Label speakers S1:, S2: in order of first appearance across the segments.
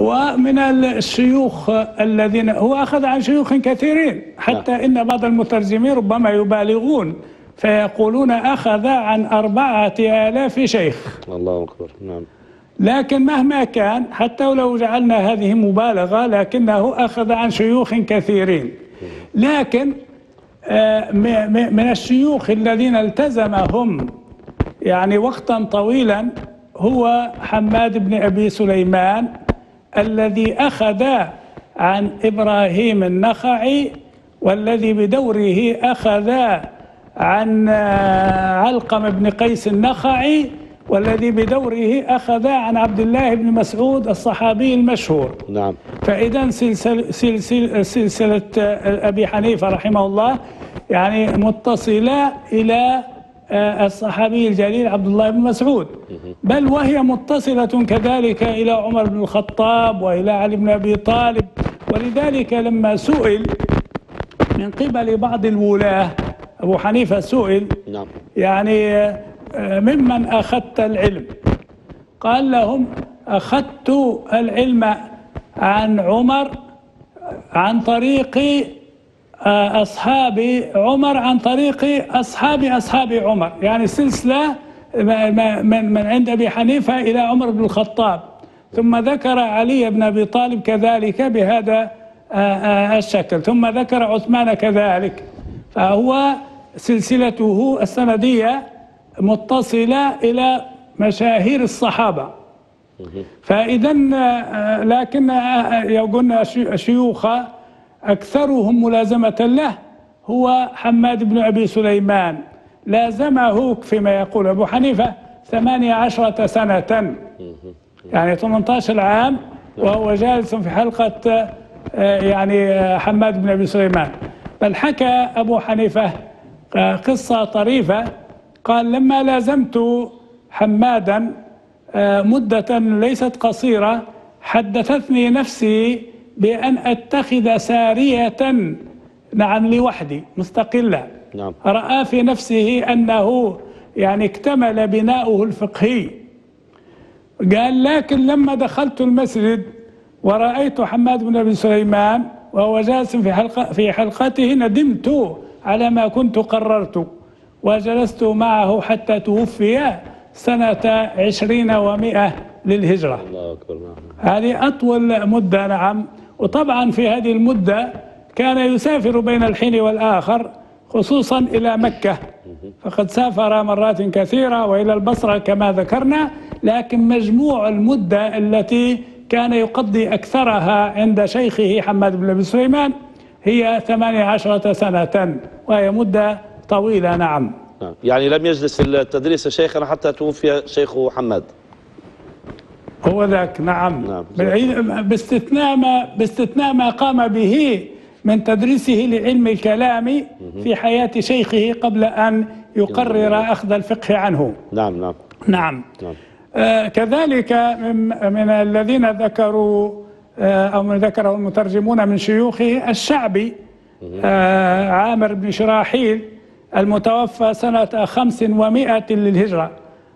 S1: ومن الشيوخ الذين هو أخذ عن شيوخ كثيرين حتى إن بعض المترجمين ربما يبالغون فيقولون أخذ عن أربعة آلاف شيخ.
S2: الله أكبر. نعم.
S1: لكن مهما كان حتى ولو جعلنا هذه مبالغة لكنه أخذ عن شيوخ كثيرين. لكن آه، من الشيوخ الذين التزمهم يعني وقتا طويلا هو حماد بن أبي سليمان الذي أخذ عن إبراهيم النخعي والذي بدوره أخذ عن علقم بن قيس النخعي والذي بدوره أخذ عن عبد الله بن مسعود الصحابي المشهور.
S2: نعم.
S1: فإذا سلسلة, سلسلة, سلسلة أبي حنيفة رحمه الله يعني متصلة إلى الصحابي الجليل عبد الله بن مسعود. بل وهي متصلة كذلك إلى عمر بن الخطاب وإلى علي بن أبي طالب. ولذلك لما سئل من قبل بعض الولاة أبو حنيفة سئل
S2: نعم.
S1: يعني آه، ممن أخذت العلم. قال لهم أخذت العلم عن عمر عن طريق آه، أصحاب عمر عن طريق أصحاب أصحاب عمر. يعني سلسلة من من عند أبي حنيفة إلى عمر بن الخطاب. ثم ذكر علي بن أبي طالب كذلك بهذا آه، آه، الشكل. ثم ذكر عثمان كذلك. فهو سلسلته السندية متصلة إلى مشاهير الصحابة. فإذا آه، لكن يقولنا شي- شيوخ أكثرهم ملازمة له هو حماد بن أبي سليمان. لازمه فيما يقول أبو حنيفة ثمانية عشرة سنة. يعني 18 عام وهو جالس في حلقة آه، يعني آه، حماد بن أبي سليمان. بل حكى أبو حنيفة آه، قصة طريفة. قال لما لازمت حمادا مدة ليست قصيرة حدثتني نفسي بأن أتخذ سارية نعم لوحدي مستقلة
S2: نعم.
S1: رأى في نفسه أنه يعني اكتمل بناؤه الفقهي قال لكن لما دخلت المسجد ورأيت حماد بن أبي سليمان وهو جالس في حلقة في حلقته ندمت على ما كنت قررت وجلست معه حتى توفي سنة عشرين ومائة للهجرة.
S2: الله أكبر نعم.
S1: هذه أطول مدة نعم. وطبعا في هذه المدة كان يسافر بين الحين والآخر خصوصا إلى مكة. فقد سافر مرات كثيرة وإلى البصرة كما ذكرنا لكن مجموع المدة التي كان يقضي أكثرها عند شيخه حماد بن أبي سليمان هي ثمانية عشرة سنة وهي مدة طويلة نعم.
S2: نعم. يعني لم يجلس التدريس شيخنا حتى توفي شيخه حماد.
S1: هو ذاك نعم,
S2: نعم.
S1: باستثناء ما باستثناء ما قام به من تدريسه لعلم الكلام في حياة شيخه قبل أن يقرر أخذ الفقه عنه.
S2: نعم نعم.
S1: نعم.
S2: نعم.
S1: آه كذلك من, من الذين ذكروا آه أو من ذكره المترجمون من شيوخه الشعبي آه عامر بن شراحيل المتوفى سنة خمس ومائة للهجرة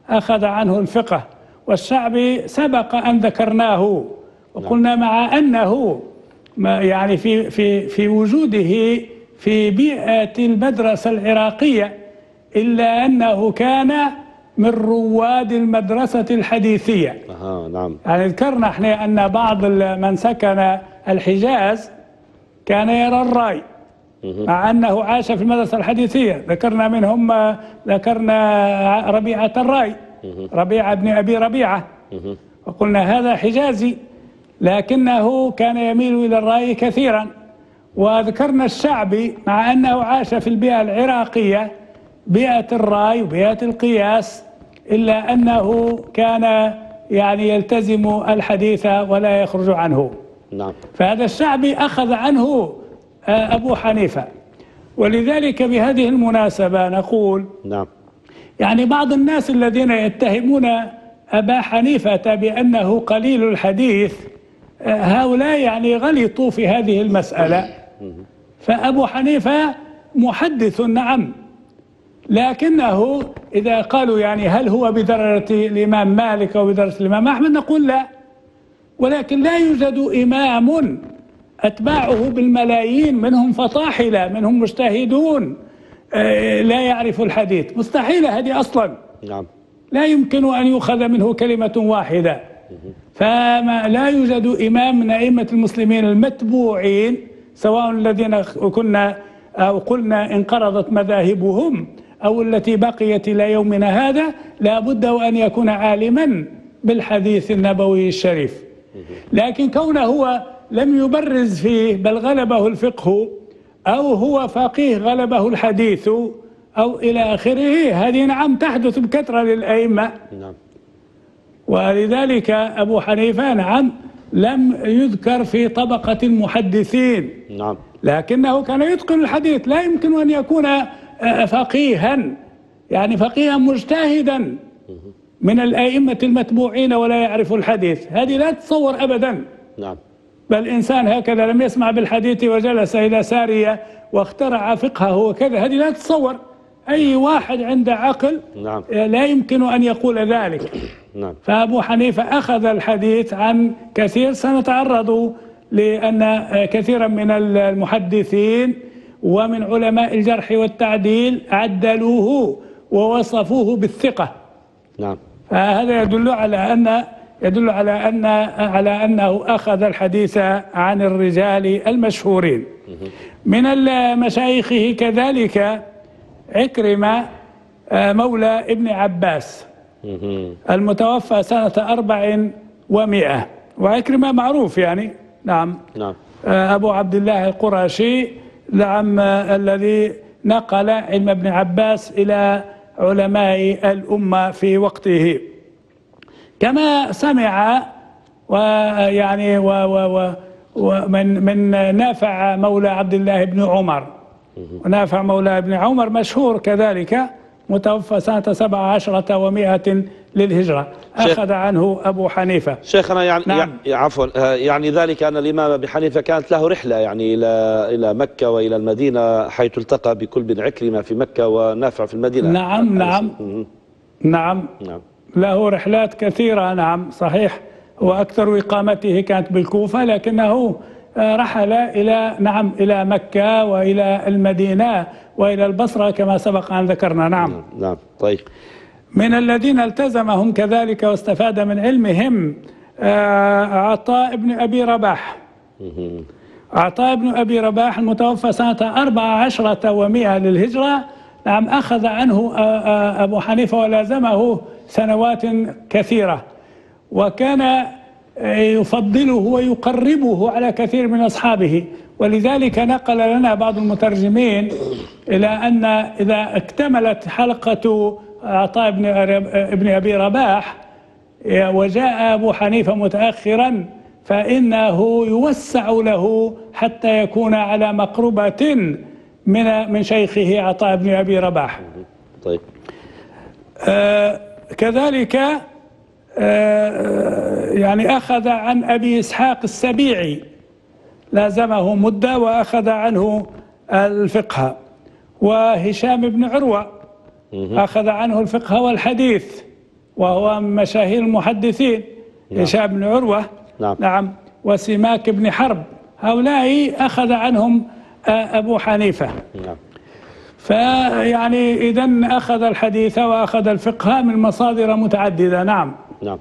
S1: أخذ عنه الفقه. والشعبي سبق أن ذكرناه وقلنا مع أنه ما يعني في في في وجوده في بيئة المدرسة العراقية إلا أنه كان من رواد المدرسة الحديثية.
S2: أها نعم.
S1: يعني ذكرنا إحنا أن بعض من سكن الحجاز كان يرى الرأي مع أنه عاش في المدرسة الحديثية. ذكرنا منهم ذكرنا ربيعة الرأي. ربيعة بن أبي ربيعة. وقلنا هذا حجازي لكنه كان يميل إلى الرأي كثيرا. وذكرنا الشعبي مع أنه عاش في البيئة العراقية بيئة الرأي وبيئة القياس إلا أنه كان يعني يلتزم الحديث ولا يخرج عنه.
S2: نعم.
S1: فهذا الشعبي أخذ عنه آه، أبو حنيفة. ولذلك بهذه المناسبة نقول
S2: نعم.
S1: يعني بعض الناس الذين يتهمون أبا حنيفة بأنه قليل الحديث هؤلاء يعني غلطوا في هذه المسألة. فأبو حنيفة محدث نعم. لكنه إذا قالوا يعني هل هو بدرجة الإمام مالك أو بدرجة الإمام أحمد نقول لا. ولكن لا يوجد إمام أتباعه بالملايين منهم فطاحلة منهم مجتهدون. لا يعرف الحديث. مستحيلة هذه أصلا.
S2: نعم.
S1: لا يمكن أن يؤخذ منه كلمة واحدة. فما لا يوجد إمام من أئمة المسلمين المتبوعين سواء الذين كنا أو قلنا انقرضت مذاهبهم أو التي بقيت إلى يومنا هذا لا بد أن يكون عالما بالحديث النبوي الشريف. لكن كونه هو لم يبرز فيه بل غلبه الفقه أو هو فقيه غلبه الحديث أو إلى آخره هذه نعم تحدث بكثرة للأئمة.
S2: نعم.
S1: ولذلك أبو حنيفة نعم لم يذكر في طبقة المحدثين.
S2: نعم.
S1: لكنه كان يتقن الحديث لا يمكن أن يكون آه، فقيها. يعني فقيها مجتهدا من الأئمة المتبوعين ولا يعرف الحديث. هذه لا تتصور أبدا.
S2: نعم.
S1: بل إنسان هكذا لم يسمع بالحديث وجلس إلى سارية واخترع فقهه وكذا. هذه لا تتصور. أي واحد عنده عقل
S2: نعم.
S1: لا يمكن أن يقول ذلك.
S2: نعم.
S1: فأبو حنيفة أخذ الحديث عن كثير. سنتعرض لأن كثيرا من المحدثين ومن علماء الجرح والتعديل عدلوه ووصفوه بالثقة.
S2: نعم.
S1: فهذا يدل على أن يدل على أن على أنه أخذ الحديث عن الرجال المشهورين. من مشايخه كذلك عكرمة آه، مولى ابن عباس. المتوفى سنة أربع ومئة. وعكرمة معروف يعني. نعم.
S2: نعم.
S1: آه، أبو عبد الله القرشي نعم آه، الذي نقل علم ابن عباس إلى علماء الأمة في وقته. كما سمع ويعني و و و ومن من نافع مولى عبد الله بن عمر. ونافع مولى ابن عمر مشهور كذلك متوفى سنة سبع عشرة ومائة للهجرة. أخذ عنه أبو حنيفة.
S2: شيخنا يعني
S1: نعم.
S2: يع- عفوا آه، يعني ذلك أن الإمام أبي حنيفة كانت له رحلة يعني إلى إلى مكة وإلى المدينة حيث التقى بكل بن عكرمة في مكة ونافع في المدينة.
S1: نعم، نعم. نعم.
S2: نعم.
S1: له رحلات كثيرة نعم صحيح. وأكثر إقامته كانت بالكوفة لكنه آه، رحل إلى نعم إلى مكة وإلى المدينة وإلى البصرة كما سبق أن ذكرنا نعم.
S2: نعم طيب.
S1: من الذين التزمهم كذلك واستفاد من علمهم آه، عطاء بن أبي رباح. عطاء بن أبي رباح المتوفى سنة أربع عشرة ومئة للهجرة نعم أخذ عنه آه، أبو حنيفة ولازمه سنوات كثيرة وكان آه، يفضله ويقربه على كثير من أصحابه. ولذلك نقل لنا بعض المترجمين إلى أن إذا اكتملت حلقة عطاء بن ابن أبي رباح وجاء أبو حنيفة متأخرا فإنه يوسع له حتى يكون على مقربة من من شيخه عطاء بن أبي رباح.
S2: طيب.
S1: آه، كذلك آه، يعني أخذ عن أبي إسحاق السبيعي لازمه مدة وأخذ عنه الفقه. وهشام بن عروة أخذ عنه الفقه والحديث وهو من مشاهير المحدثين. هشام بن عروة
S2: نعم.
S1: نعم وسماك بن حرب. هؤلاء أخذ عنهم آه، أبو حنيفة.
S2: نعم.
S1: فيعني إذا أخذ الحديث وأخذ الفقه من مصادر متعددة. نعم.
S2: نعم.